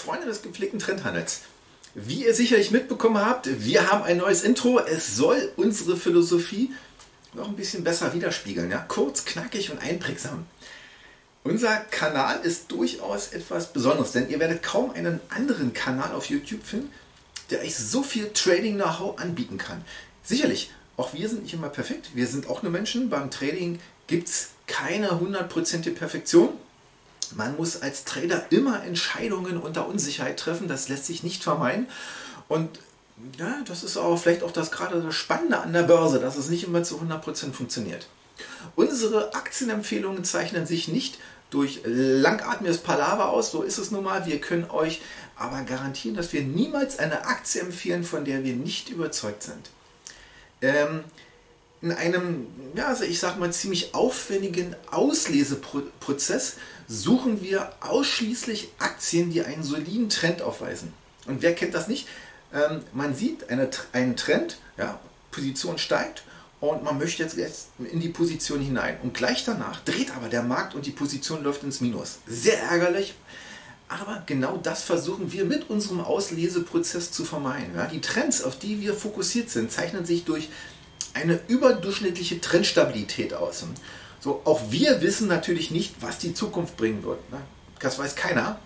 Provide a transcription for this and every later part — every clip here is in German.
Freunde des gepflegten Trendhandels. Wie ihr sicherlich mitbekommen habt, wir haben ein neues Intro. Es soll unsere Philosophie noch ein bisschen besser widerspiegeln. Ja? Kurz, knackig und einprägsam. Unser Kanal ist durchaus etwas Besonderes, denn ihr werdet kaum einen anderen Kanal auf YouTube finden, der euch so viel Trading-Know-how anbieten kann. Sicherlich, auch wir sind nicht immer perfekt. Wir sind auch nur Menschen. Beim Trading gibt es keine hundertprozentige Perfektion. Man muss als Trader immer Entscheidungen unter Unsicherheit treffen. Das lässt sich nicht vermeiden. Und ja, das ist aber vielleicht auch das gerade das Spannende an der Börse, dass es nicht immer zu 100% funktioniert. Unsere Aktienempfehlungen zeichnen sich nicht durch langatmiges Palaver aus, so ist es nun mal. Wir können euch aber garantieren, dass wir niemals eine Aktie empfehlen, von der wir nicht überzeugt sind. Ähm, in einem, ja, also ich sag mal, ziemlich aufwendigen Ausleseprozess suchen wir ausschließlich Aktien, die einen soliden Trend aufweisen. Und wer kennt das nicht? Ähm, man sieht eine, einen Trend, ja, Position steigt und man möchte jetzt, jetzt in die Position hinein. Und gleich danach dreht aber der Markt und die Position läuft ins Minus. Sehr ärgerlich. Aber genau das versuchen wir mit unserem Ausleseprozess zu vermeiden. Ja, die Trends, auf die wir fokussiert sind, zeichnen sich durch eine überdurchschnittliche Trendstabilität aus. So, auch wir wissen natürlich nicht, was die Zukunft bringen wird. Ne? Das weiß keiner.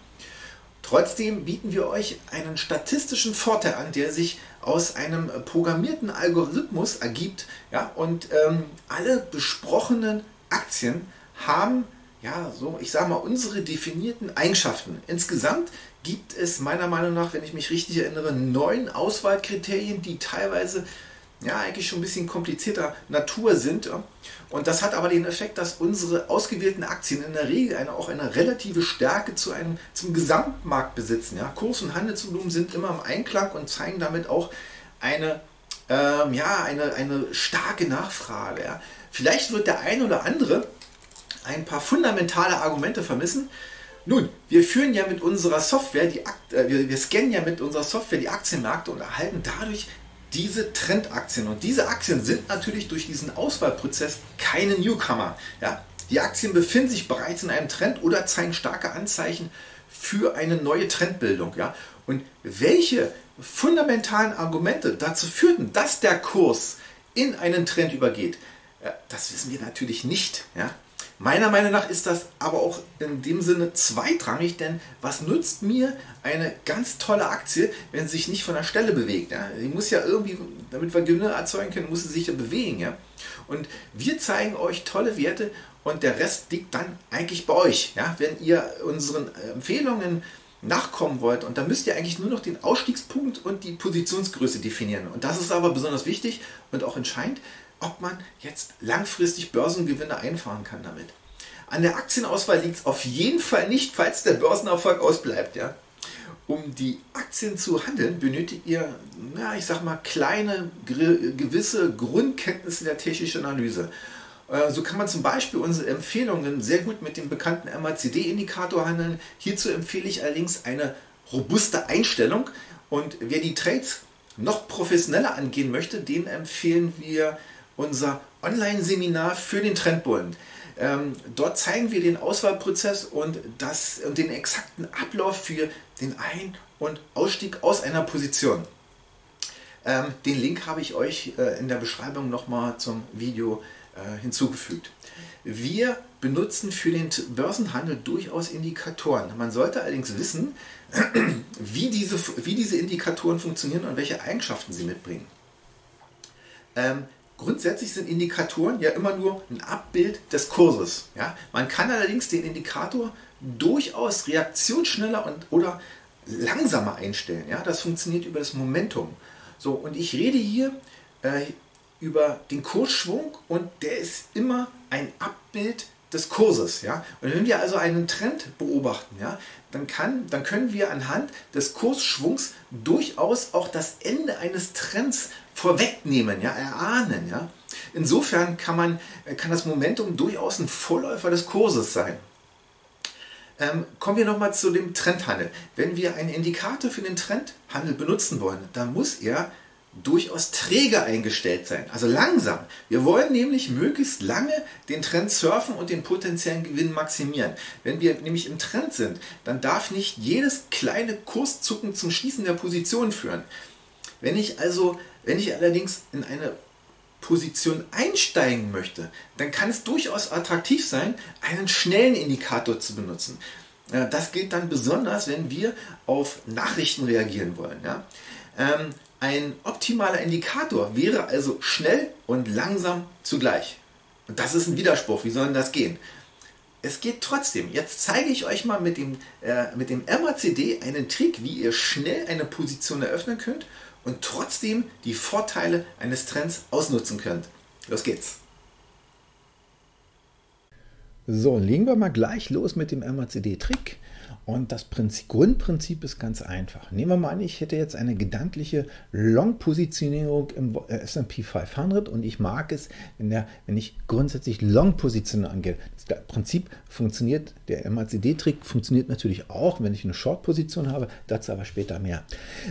Trotzdem bieten wir euch einen statistischen Vorteil an, der sich aus einem programmierten Algorithmus ergibt. Ja, und ähm, alle besprochenen Aktien haben, ja, so, ich sage mal, unsere definierten Eigenschaften. Insgesamt gibt es meiner Meinung nach, wenn ich mich richtig erinnere, neun Auswahlkriterien, die teilweise ja, eigentlich schon ein bisschen komplizierter Natur sind. Und das hat aber den Effekt, dass unsere ausgewählten Aktien in der Regel eine, auch eine relative Stärke zu einem, zum Gesamtmarkt besitzen. Ja. Kurs- und Handelsvolumen sind immer im Einklang und zeigen damit auch eine, ähm, ja, eine, eine starke Nachfrage. Ja. Vielleicht wird der ein oder andere ein paar fundamentale Argumente vermissen. Nun, wir führen ja mit unserer Software, die, äh, wir, wir scannen ja mit unserer Software die Aktienmärkte und erhalten dadurch diese Trendaktien. Und diese Aktien sind natürlich durch diesen Auswahlprozess keine Newcomer. Ja? Die Aktien befinden sich bereits in einem Trend oder zeigen starke Anzeichen für eine neue Trendbildung. Ja? Und welche fundamentalen Argumente dazu führten, dass der Kurs in einen Trend übergeht, das wissen wir natürlich nicht. Ja? Meiner Meinung nach ist das aber auch in dem Sinne zweitrangig, denn was nützt mir eine ganz tolle Aktie, wenn sie sich nicht von der Stelle bewegt? Ja? Die muss ja irgendwie, damit wir Gewinne erzeugen können, muss sie sich ja bewegen. Ja? Und wir zeigen euch tolle Werte und der Rest liegt dann eigentlich bei euch. Ja? Wenn ihr unseren Empfehlungen nachkommen wollt. Und dann müsst ihr eigentlich nur noch den Ausstiegspunkt und die Positionsgröße definieren. Und das ist aber besonders wichtig und auch entscheidend, ob man jetzt langfristig Börsengewinne einfahren kann damit. An der Aktienauswahl liegt es auf jeden Fall nicht, falls der Börsenerfolg ausbleibt. Ja? Um die Aktien zu handeln, benötigt ihr, na, ich sag mal, kleine, gewisse Grundkenntnisse der technischen Analyse. Äh, so kann man zum Beispiel unsere Empfehlungen sehr gut mit dem bekannten MACD-Indikator handeln. Hierzu empfehle ich allerdings eine robuste Einstellung. Und wer die Trades noch professioneller angehen möchte, den empfehlen wir unser Online-Seminar für den Trendbullen. Ähm, dort zeigen wir den Auswahlprozess und, das, und den exakten Ablauf für den Ein- und Ausstieg aus einer Position. Ähm, den Link habe ich euch äh, in der Beschreibung nochmal zum Video äh, hinzugefügt. Wir benutzen für den Börsenhandel durchaus Indikatoren. Man sollte allerdings wissen, wie diese, wie diese Indikatoren funktionieren und welche Eigenschaften sie mitbringen. Ähm, Grundsätzlich sind Indikatoren ja immer nur ein Abbild des Kurses. Ja? Man kann allerdings den Indikator durchaus reaktionsschneller und, oder langsamer einstellen. Ja? Das funktioniert über das Momentum. So, und ich rede hier äh, über den Kursschwung und der ist immer ein Abbild des Kurses. Ja? Und wenn wir also einen Trend beobachten, ja, dann, kann, dann können wir anhand des Kursschwungs durchaus auch das Ende eines Trends vorwegnehmen, ja, erahnen. Ja? Insofern kann, man, kann das Momentum durchaus ein Vorläufer des Kurses sein. Ähm, kommen wir nochmal zu dem Trendhandel. Wenn wir einen Indikator für den Trendhandel benutzen wollen, dann muss er durchaus träge eingestellt sein, also langsam. Wir wollen nämlich möglichst lange den Trend surfen und den potenziellen Gewinn maximieren. Wenn wir nämlich im Trend sind, dann darf nicht jedes kleine Kurszucken zum Schließen der Position führen. Wenn ich also, wenn ich allerdings in eine Position einsteigen möchte, dann kann es durchaus attraktiv sein, einen schnellen Indikator zu benutzen. Das gilt dann besonders, wenn wir auf Nachrichten reagieren wollen. Ja? Ein optimaler Indikator wäre also schnell und langsam zugleich. Und das ist ein Widerspruch. Wie soll denn das gehen? Es geht trotzdem. Jetzt zeige ich euch mal mit dem, äh, mit dem MACD einen Trick, wie ihr schnell eine Position eröffnen könnt und trotzdem die Vorteile eines Trends ausnutzen könnt. Los geht's! So, legen wir mal gleich los mit dem MACD-Trick. Und das Prinzip, Grundprinzip ist ganz einfach. Nehmen wir mal an, ich hätte jetzt eine gedankliche Long-Positionierung im äh, S&P 500 und ich mag es, wenn, der, wenn ich grundsätzlich Long-Positionen angehe. Das Prinzip funktioniert, der MACD-Trick funktioniert natürlich auch, wenn ich eine Short-Position habe, dazu aber später mehr.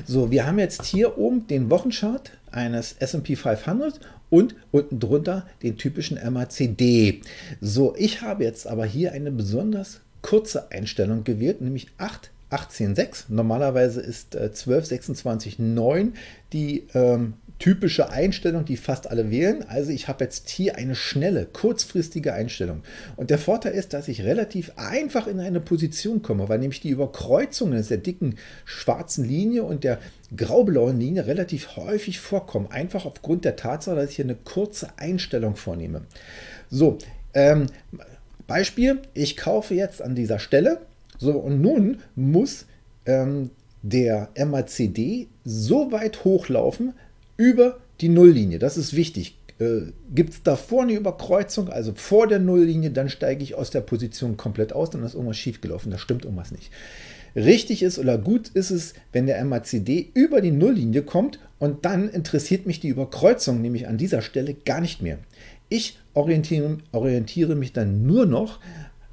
So, wir haben jetzt hier oben den Wochenchart eines S&P 500 und unten drunter den typischen MACD. So, ich habe jetzt aber hier eine besonders kurze Einstellung gewählt, nämlich 8, 18, 6. Normalerweise ist äh, 12, 26, 9 die ähm, typische Einstellung, die fast alle wählen. Also ich habe jetzt hier eine schnelle, kurzfristige Einstellung. Und der Vorteil ist, dass ich relativ einfach in eine Position komme, weil nämlich die Überkreuzungen der dicken schwarzen Linie und der graublauen Linie relativ häufig vorkommen. Einfach aufgrund der Tatsache, dass ich hier eine kurze Einstellung vornehme. So, ähm, Beispiel, ich kaufe jetzt an dieser Stelle, so und nun muss ähm, der MACD so weit hochlaufen über die Nulllinie. Das ist wichtig. Äh, Gibt es davor eine Überkreuzung, also vor der Nulllinie, dann steige ich aus der Position komplett aus, dann ist irgendwas schiefgelaufen, da stimmt irgendwas nicht. Richtig ist oder gut ist es, wenn der MACD über die Nulllinie kommt und dann interessiert mich die Überkreuzung nämlich an dieser Stelle gar nicht mehr. Ich orientiere, orientiere mich dann nur noch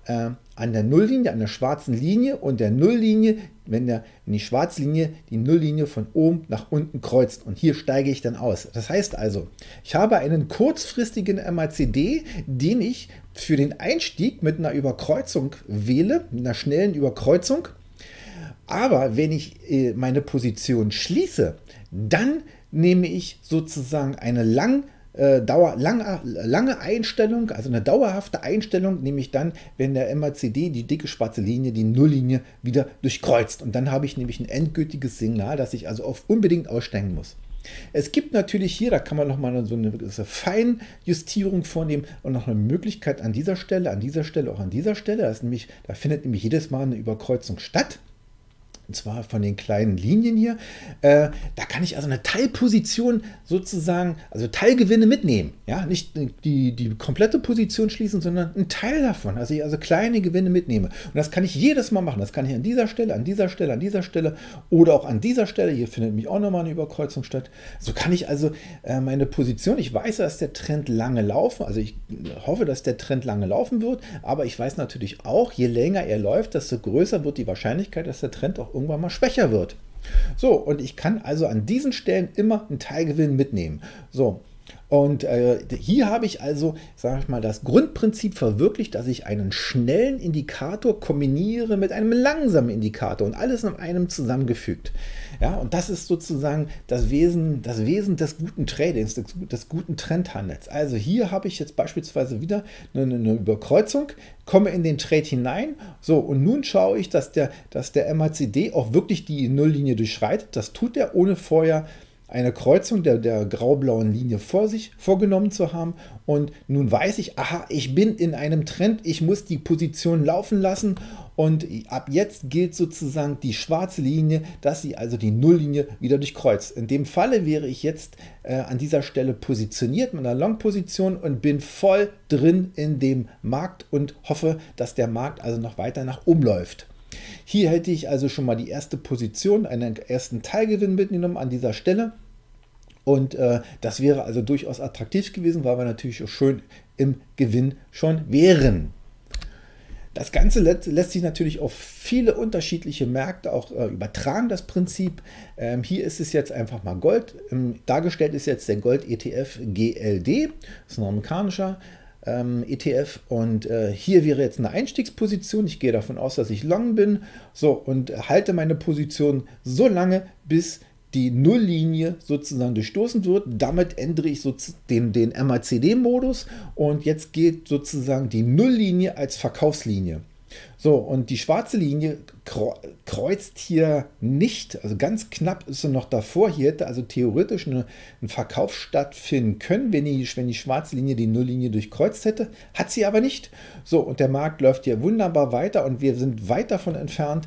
äh, an der Nulllinie, an der schwarzen Linie und der Nulllinie, wenn, der, wenn die Schwarzlinie die Nulllinie von oben nach unten kreuzt. Und hier steige ich dann aus. Das heißt also, ich habe einen kurzfristigen MACD, den ich für den Einstieg mit einer Überkreuzung wähle, mit einer schnellen Überkreuzung. Aber wenn ich äh, meine Position schließe, dann nehme ich sozusagen eine lang äh, Dauer, lange, lange Einstellung, also eine dauerhafte Einstellung, nämlich dann, wenn der MACD, die dicke schwarze Linie, die Nulllinie wieder durchkreuzt. Und dann habe ich nämlich ein endgültiges Signal, dass ich also auf unbedingt aussteigen muss. Es gibt natürlich hier, da kann man nochmal so eine gewisse Feinjustierung vornehmen und noch eine Möglichkeit an dieser Stelle, an dieser Stelle, auch an dieser Stelle. Das nämlich, da findet nämlich jedes Mal eine Überkreuzung statt und zwar von den kleinen Linien hier. Äh, da kann ich also eine Teilposition sozusagen, also Teilgewinne mitnehmen. Ja, nicht die, die komplette Position schließen, sondern einen Teil davon. Also ich also kleine Gewinne mitnehme. Und das kann ich jedes Mal machen. Das kann ich an dieser Stelle, an dieser Stelle, an dieser Stelle oder auch an dieser Stelle. Hier findet mich auch nochmal eine Überkreuzung statt. So kann ich also äh, meine Position, ich weiß, dass der Trend lange laufen, also ich hoffe, dass der Trend lange laufen wird, aber ich weiß natürlich auch, je länger er läuft, desto größer wird die Wahrscheinlichkeit, dass der Trend auch irgendwann mal schwächer wird. So, und ich kann also an diesen Stellen immer einen Teilgewinn mitnehmen. So, und äh, hier habe ich also, sage ich mal, das Grundprinzip verwirklicht, dass ich einen schnellen Indikator kombiniere mit einem langsamen Indikator und alles in einem zusammengefügt. Ja, und das ist sozusagen das Wesen, das Wesen des guten Tradings, des, des guten Trendhandels. Also hier habe ich jetzt beispielsweise wieder eine, eine, Überkreuzung, komme in den Trade hinein, so und nun schaue ich, dass der, dass der MACD auch wirklich die Nulllinie durchschreitet. Das tut er ohne vorher eine Kreuzung der, der grau-blauen Linie vor sich vorgenommen zu haben. Und nun weiß ich, aha, ich bin in einem Trend, ich muss die Position laufen lassen. Und ab jetzt gilt sozusagen die schwarze Linie, dass sie also die Nulllinie wieder durchkreuzt. In dem Falle wäre ich jetzt äh, an dieser Stelle positioniert mit einer Long-Position und bin voll drin in dem Markt und hoffe, dass der Markt also noch weiter nach oben läuft. Hier hätte ich also schon mal die erste Position, einen ersten Teilgewinn mitgenommen an dieser Stelle. Und äh, das wäre also durchaus attraktiv gewesen, weil wir natürlich schön im Gewinn schon wären. Das Ganze lässt sich natürlich auf viele unterschiedliche Märkte auch äh, übertragen, das Prinzip. Ähm, hier ist es jetzt einfach mal Gold. Ähm, dargestellt ist jetzt der Gold ETF GLD, das ist ein amerikanischer ähm, ETF. Und äh, hier wäre jetzt eine Einstiegsposition. Ich gehe davon aus, dass ich long bin. So, und halte meine Position so lange, bis die Nulllinie sozusagen durchstoßen wird. Damit ändere ich den, den MACD-Modus und jetzt geht sozusagen die Nulllinie als Verkaufslinie. So, und die schwarze Linie kreuzt hier nicht, also ganz knapp ist sie noch davor. Hier hätte also theoretisch eine, ein Verkauf stattfinden können, wenn die, wenn die schwarze Linie die Nulllinie durchkreuzt hätte. Hat sie aber nicht. So, und der Markt läuft hier wunderbar weiter und wir sind weit davon entfernt,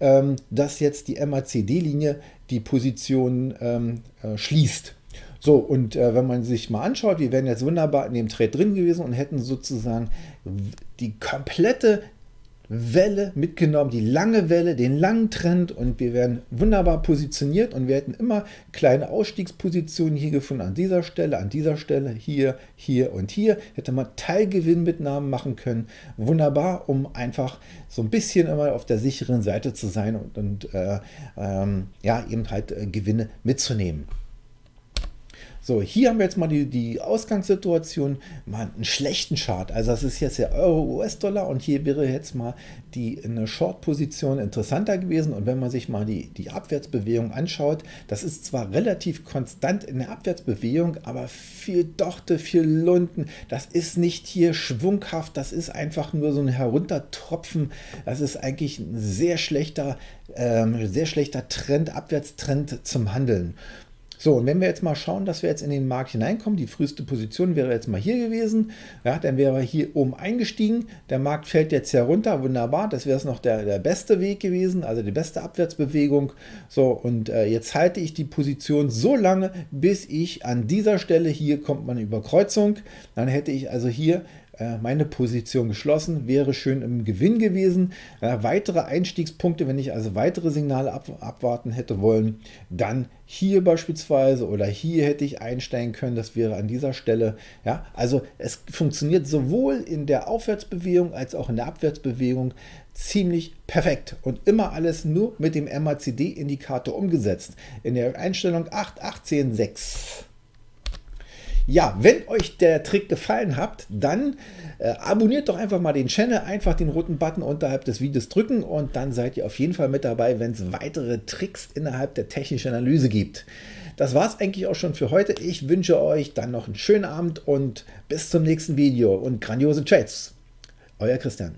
ähm, dass jetzt die MACD-Linie die Position ähm, äh, schließt. So, und äh, wenn man sich mal anschaut, wir wären jetzt wunderbar in dem Trade drin gewesen und hätten sozusagen die komplette Welle mitgenommen, die lange Welle, den langen Trend und wir wären wunderbar positioniert und wir hätten immer kleine Ausstiegspositionen hier gefunden, an dieser Stelle, an dieser Stelle, hier, hier und hier. Hätte man Teilgewinnmitnahmen machen können. Wunderbar, um einfach so ein bisschen immer auf der sicheren Seite zu sein und, und äh, ähm, ja, eben halt äh, Gewinne mitzunehmen. So, hier haben wir jetzt mal die, die Ausgangssituation, mal einen schlechten Chart. Also das ist jetzt der Euro-US-Dollar und hier wäre jetzt mal die eine Short-Position interessanter gewesen. Und wenn man sich mal die, die Abwärtsbewegung anschaut, das ist zwar relativ konstant in der Abwärtsbewegung, aber viel Dochte, viel Lunden, das ist nicht hier schwunghaft, das ist einfach nur so ein Heruntertropfen. Das ist eigentlich ein sehr schlechter, ähm, sehr schlechter Trend, Abwärtstrend zum Handeln. So, und wenn wir jetzt mal schauen, dass wir jetzt in den Markt hineinkommen, die früheste Position wäre jetzt mal hier gewesen, ja, dann wäre hier oben eingestiegen, der Markt fällt jetzt herunter, wunderbar, das wäre es noch der, der beste Weg gewesen, also die beste Abwärtsbewegung. So, und äh, jetzt halte ich die Position so lange, bis ich an dieser Stelle, hier kommt man über Kreuzung, dann hätte ich also hier meine Position geschlossen, wäre schön im Gewinn gewesen. Weitere Einstiegspunkte, wenn ich also weitere Signale ab, abwarten hätte wollen, dann hier beispielsweise oder hier hätte ich einsteigen können, das wäre an dieser Stelle. Ja, also es funktioniert sowohl in der Aufwärtsbewegung als auch in der Abwärtsbewegung ziemlich perfekt und immer alles nur mit dem MACD-Indikator umgesetzt. In der Einstellung 8.18.6. Ja, wenn euch der Trick gefallen hat, dann äh, abonniert doch einfach mal den Channel, einfach den roten Button unterhalb des Videos drücken und dann seid ihr auf jeden Fall mit dabei, wenn es weitere Tricks innerhalb der technischen Analyse gibt. Das war es eigentlich auch schon für heute. Ich wünsche euch dann noch einen schönen Abend und bis zum nächsten Video und grandiose Trades. Euer Christian.